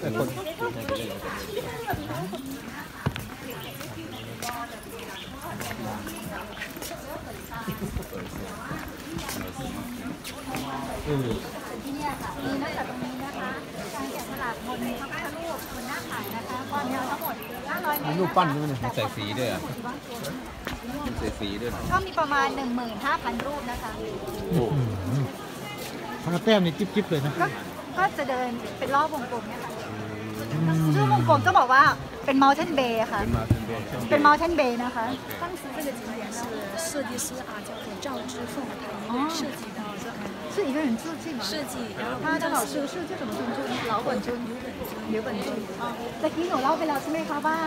แต่คนเออที่เนี่ยค่ะมีนอกจากตรงนี้นะคะการแกะสลักบนพระพุทธรูปบนหน้าผานะคะความยาวทั้งหมด500เมตรมีรูปปั้นด้วยเนี่ยใส่สีด้วยอะใส่สีด้วยนะก็มีประมาณ 15,000 รูปนะคะพระแต้มนี่จิ๊บๆเลยนะก็ก็จะเดินเป็นรอบวงกลมเนี่ยค่ะ ชื่อวงกลมก็บอกว่าเป็น Mountain Bay ค่ะ เป็นมาเป็นเบน เป็น Mountain Bay นะคะ 当时这个景点是设计师啊，叫做赵之凤，他一个人设计的这个是一个人自己吗？设计，然后他的老师是叫什么尊尊？老本尊刘本尊อ่าตะกี้หนูเล่าไปแล้วใช่ไหมคะว่า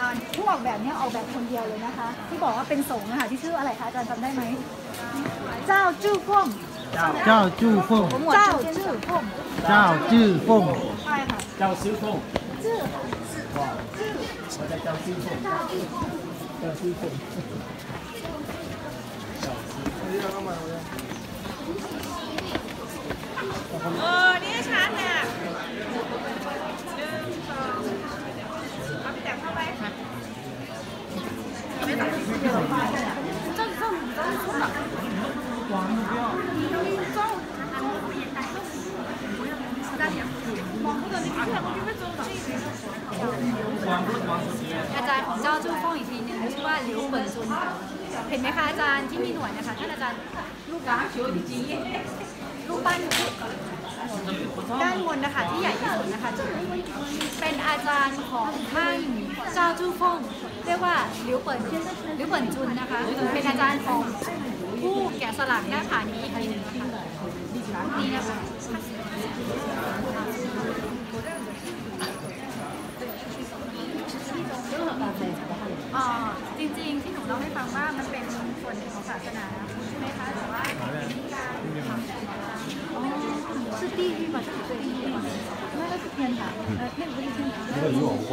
อ่าผู้ออกแบบเนี้ยออกแบบคนเดียวเลยนะคะ ที่บอกว่าเป็นสงฆ์อะค่ะที่ชื่ออะไรคะอาจารย์จำได้ไหมเจ้าจื้อฟ่ง เจ้าจู้ฟง เจ้าจื้อฟ่ง เจ้าจื้อฟง ใช่ค่ะ เจ้าซื้อฟง จื้อเขาจะเจ้าซื้อฟงเจ้าซื้อฟง เออนี่ชัดเนี่ย อาจารย์ของเจ้าจู้ฟ่องอีกทีหนึงชื่อว่าหลิวเปิ่นซุนค่ะเห็นไหมคะอาจารย์ที่มีหนวดนะคะท่านอาจารย์ลูกหลานรูปปั้นด้านบนนะคะที่ใหญ่ที่สุดนะคะจะเป็นอาจารย์ของท่านเจ้าจู้ฟงเรียกว่าหลิวเปิ่นหลิวเปิ่นจุนนะคะเป็นอาจารย์ของผู้แกะสลักหน้าผานี้อีกทีหนึงนะคะ 是天堂，呃，那个不是天堂。那个有花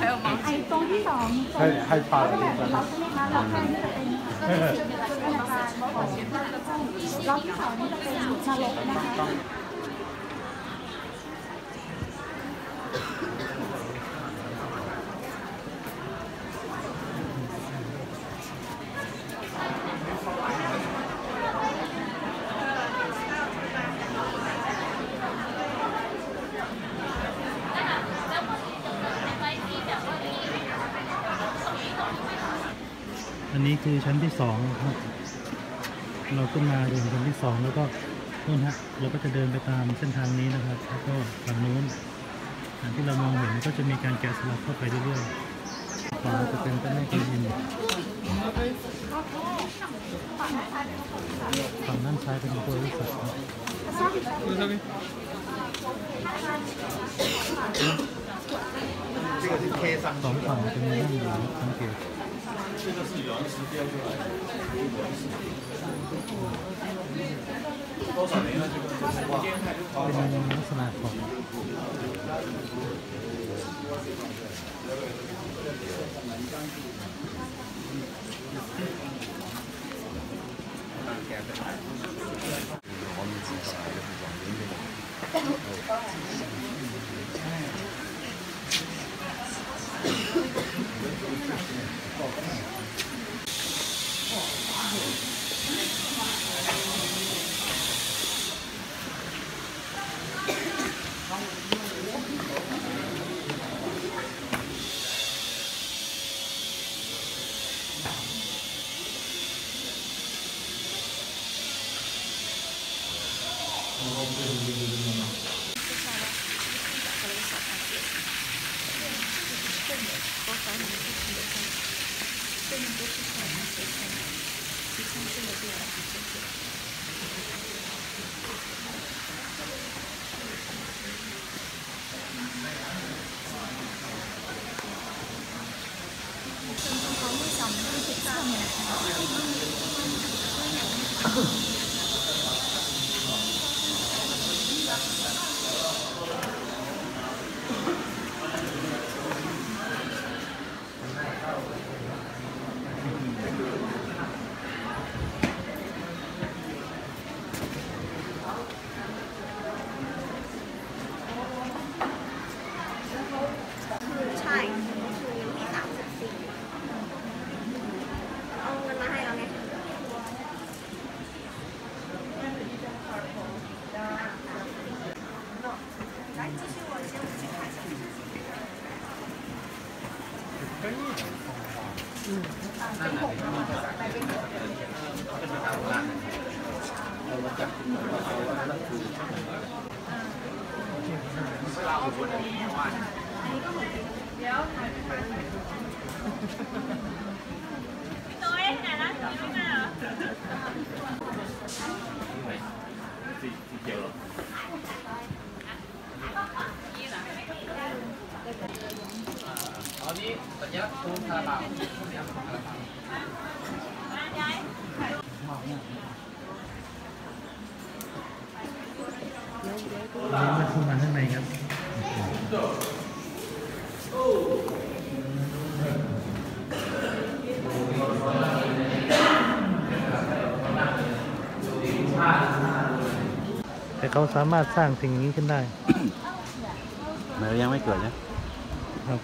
还有吗？ไอ้ตรงที่สอง ให้ให้พา เรา เรา แบบเราใช่ไหมคะเราข้างนี้จะเป็นก็จะเป็นอาจารย์ของเราที่สองนี่จะเป็นนรกนะคะ อันนี้คือชั้นที่สองครับ เราขึ้นมาถึงชั้นที่สองแล้วก็นู่นฮะเราก็จะเดินไปตามเส้นทางนี้นะครับแล้วก็ฝั่งนู้นอย่างที่เรามองเห็นก็จะมีการแกะสลักเข้าไปเรื่อยๆขวาจะเป็นเจ้าแม่กวนฝั่งด้านซ้ายเป็นตัววิสัชครับสองฝั่งจะมีนั่งอยู่สังเกต 现在是原石雕出来的，多少年了？这个是哇，八百了，好。我们，接下来，我们又找到了一个小台阶。下面就是地面和房顶之间的空隙，下面都是水泥水线，支撑住了这二十多米。我上次还没想明白上面。 ณะของเราไม่เข้ามาข้างในครับ แต่เขาสามารถสร้างสิ่งนี้ขึ้นได้ มันยังไม่เกิดนะครับ